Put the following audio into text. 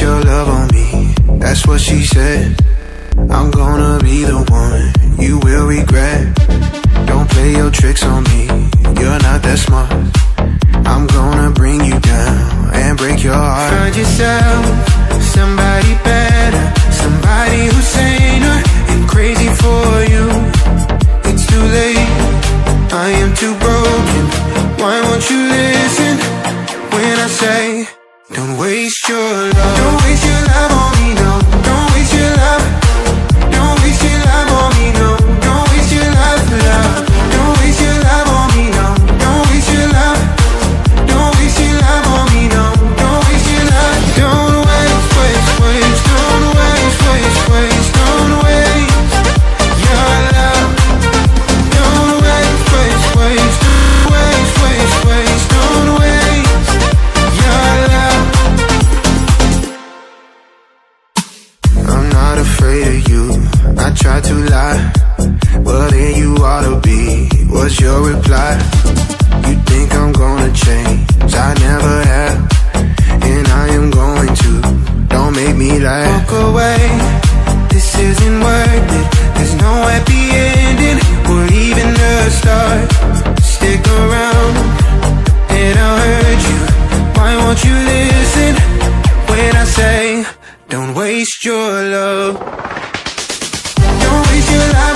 your love on me. That's what she said. I'm gonna be the one you will regret. Don't play your tricks on me. You're not that smart. I'm gonna bring you down and break your heart. Find yourself somebody better, somebody who's saner and crazy for you. It's too late. I am too broken. Why won't you listen when I say, don't waste your love? Don't waste your love I try to lie, but then you ought to be. What's your reply? You think I'm gonna change? I never have, and I am going to. Don't make me lie. Walk away. This isn't worth it. There's no happy ending or even a start. Stick around, and I'll hurt you. Why won't you listen when I say, don't waste your love? treat you like